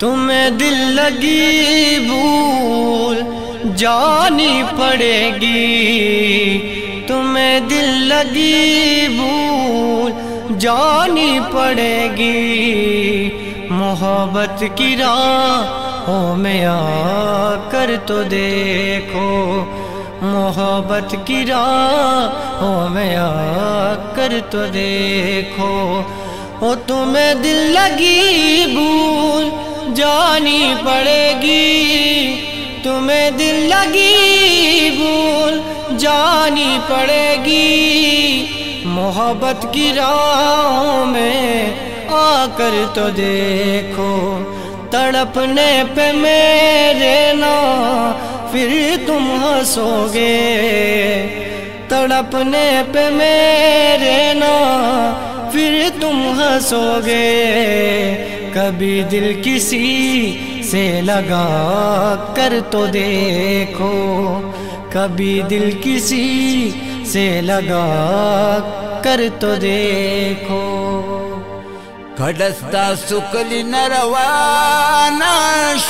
तुम्हें दिल लगी भूल जानी पड़ेगी। तुम्हें दिल लगी भूल जानी पड़ेगी। मोहब्बत की राहों में आकर तो देखो। मोहब्बत की राहों में आकर तो देखो। ओ तुम्हें दिल लगी भूल जानी पड़ेगी। तुम्हें दिल लगी भूल जानी पड़ेगी। मोहब्बत की राहों में आकर तो देखो, तड़पने पे मेरे ना, फिर तुम हंसोगे। तड़पने पे मेरे ना, फिर तुम हंसोगे। कभी दिल किसी से लगा कर तो देखो। कभी दिल किसी से लगा कर तो देखो। खडस्ता सुकली न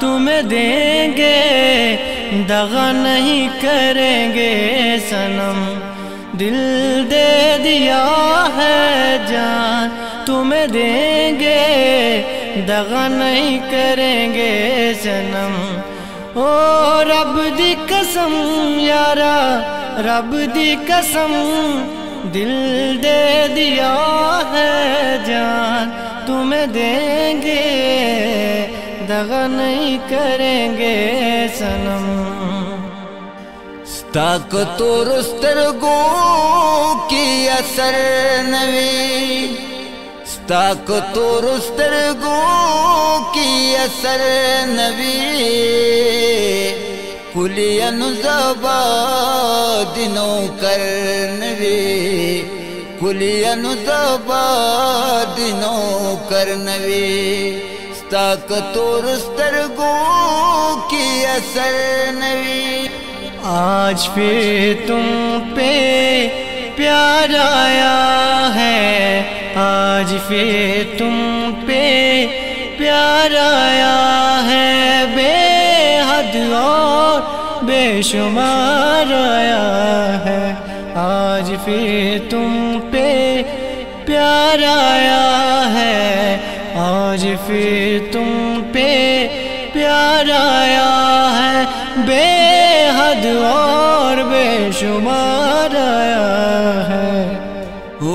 तुम्हें देंगे, दगा नहीं करेंगे सनम। दिल दे दिया है जान, तुम्हें देंगे, दगा नहीं करेंगे सनम। ओ रब दी कसम यारा, रब दी कसम, दिल दे दिया है जान, तुम्हें देंगे दगा नहीं करेंगे सनम। ताक तो रुस्तर गो की असर नवी। ताक तो रुस्तर गो की असर नवी। कुलियन जबा दिनों कर नवी। कुलियन जबा दिनों कर नवी। ताक तो रुस्तरगो की असर नवी आज फिर तुम पे प्यार आया है। आज फिर तुम पे प्यार आया है। बेहद और बेशुमार आया है। आज फिर तुम पे प्यार आया है। आज फिर तुम पे प्यार आया है बेहद और बेशुमार आया है। ओ